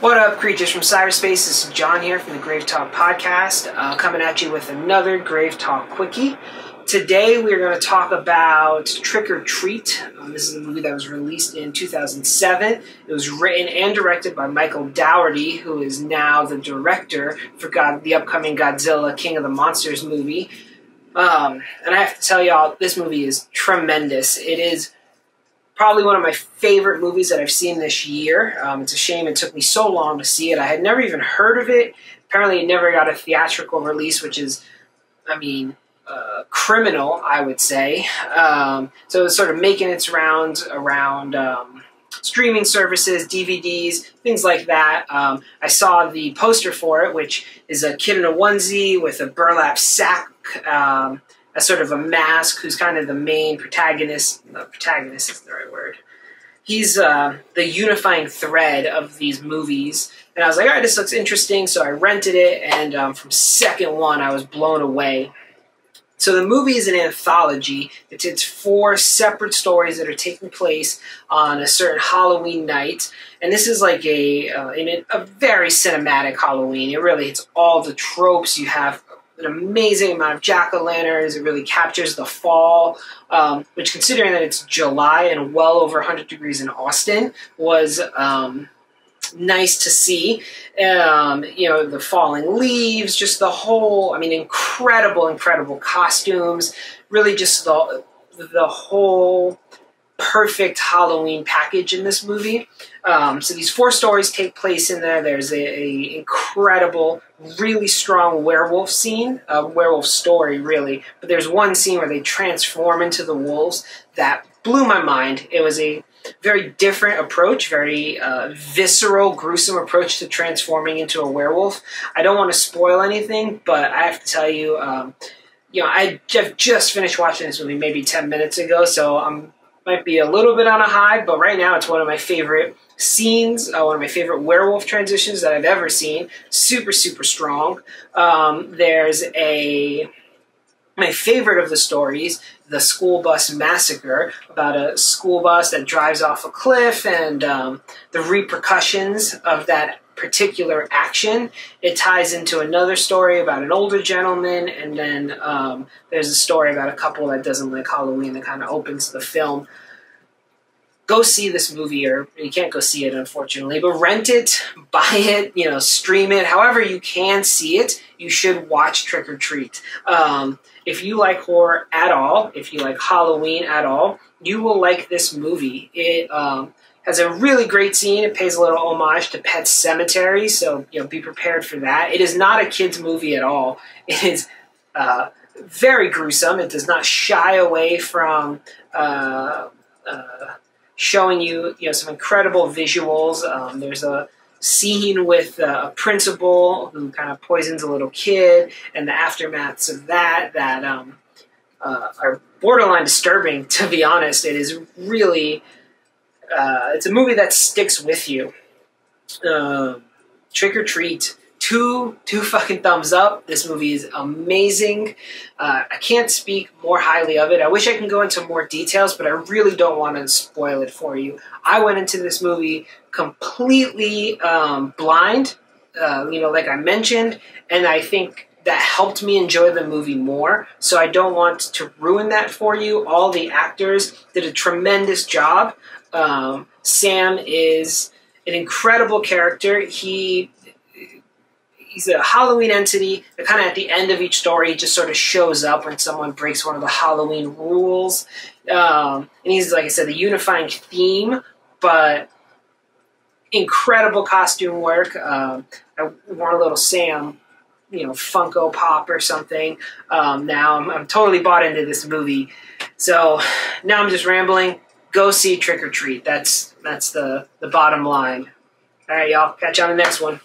What up, creatures from cyberspace? This is Jon here from the GraveTalk podcast, uh, coming at you with another GraveTalk quickie. Today, we're going to talk about Trick or Treat. Um, this is a movie that was released in 2007. It was written and directed by Michael Dougherty, who is now the director for God, the upcoming Godzilla King of the Monsters movie. Um, and I have to tell y'all, this movie is tremendous. It is probably one of my favorite movies that I've seen this year. Um, it's a shame it took me so long to see it. I had never even heard of it. Apparently, it never got a theatrical release, which is, I mean, uh, criminal, I would say. Um, so it's sort of making its rounds around um, streaming services, DVDs, things like that. Um, I saw the poster for it, which is a kid in a onesie with a burlap sack um, as sort of a mask who's kind of the main protagonist. The protagonist is the right word. He's uh, the unifying thread of these movies. And I was like, all right, this looks interesting. So I rented it, and um, from second one, I was blown away. So the movie is an anthology. It's, it's four separate stories that are taking place on a certain Halloween night, and this is like a uh, in a, a very cinematic Halloween. It really hits all the tropes. You have an amazing amount of jack o' lanterns. It really captures the fall, um, which, considering that it's July and well over 100 degrees in Austin, was um, nice to see. Um, you know, the falling leaves, just the whole, I mean, incredible, incredible costumes. Really, just the, the whole perfect Halloween package in this movie. Um, so these four stories take place in there. There's a, a incredible, really strong werewolf scene, a werewolf story, really. But there's one scene where they transform into the wolves that blew my mind. It was a very different approach, very uh, visceral, gruesome approach to transforming into a werewolf. I don't want to spoil anything, but I have to tell you. Um, you know, I just finished watching this movie maybe 10 minutes ago, so I'm might be a little bit on a high, but right now it's one of my favorite scenes, uh, one of my favorite werewolf transitions that I've ever seen. Super, super strong. Um, there's a my favorite of the stories, the school bus massacre, about a school bus that drives off a cliff and um, the repercussions of that particular action. It ties into another story about an older gentleman, and then um, there's a story about a couple that doesn't like Halloween that kind of opens the film. Go see this movie, or you can't go see it, unfortunately, but rent it, buy it, you know, stream it, however you can see it. You should watch Trick or Treat. Um, if you like horror at all, if you like Halloween at all, you will like this movie. It um, has a really great scene. It pays a little homage to Pet Sematary, so you know be prepared for that. It is not a kids movie at all. It is uh, very gruesome. It does not shy away from uh, uh, showing you you know some incredible visuals. Um, there's a scene with uh, a principal who kind of poisons a little kid, and the aftermaths of that that um, uh, are borderline disturbing. To be honest, it is really uh, it's a movie that sticks with you. Um, Trick or Treat, two two fucking thumbs up. This movie is amazing. Uh, I can't speak more highly of it. I wish I can go into more details, but I really don't want to spoil it for you. I went into this movie completely um, blind, uh, you know, like I mentioned, and I think that helped me enjoy the movie more. So I don't want to ruin that for you. All the actors did a tremendous job. Um, Sam is an incredible character. He he's a Halloween entity that kind of at the end of each story just sort of shows up when someone breaks one of the Halloween rules. Um, and he's like I said, the unifying theme, but incredible costume work. Um, I want a little Sam, you know, Funko Pop or something. Um, now I'm, I'm totally bought into this movie. So now I'm just rambling go see Trick or Treat. That's that's the the bottom line. All right, y'all. Catch you on the next one.